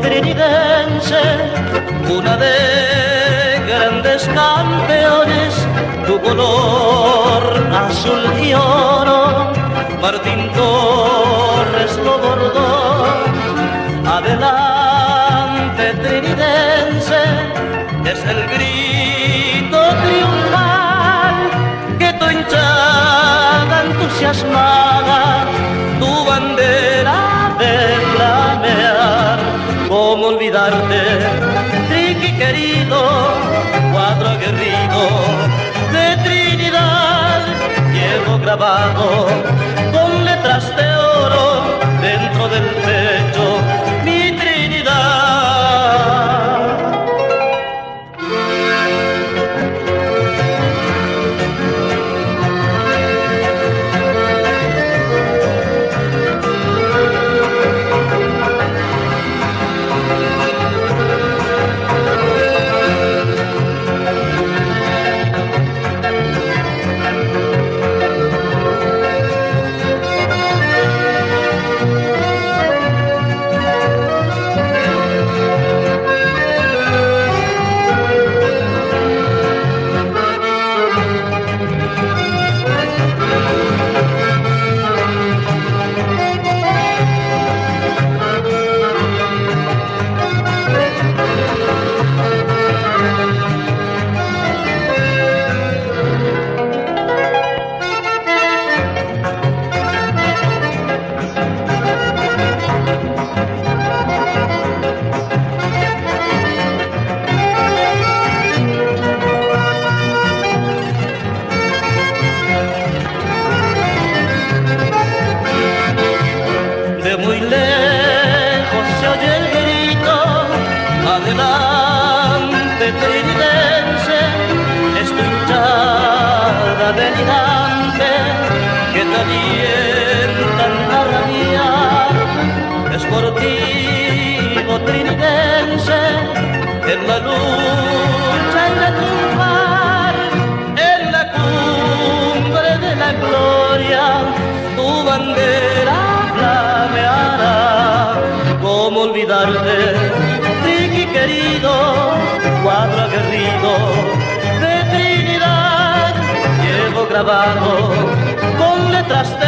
trinitense, una de grandes campeones, tu color azul y oro, Martín Torres lo bordó. Adelante trinidense, es el grito triunfal que tu hinchada entusiasmada, olvidarte, Triqui querido, cuadro aguerrido de Trinidad? Llevo grabado con letras de adelante trinidense, es tu hinchada delirante que te alientan a rabiar. Es sportivo trinidense, en la lucha y la triunfar, en la cumbre de la gloria, tu bandera flameará. ¿Cómo olvidarte, querido, cuadro aguerrido de Trinidad? Llevo grabado con letras de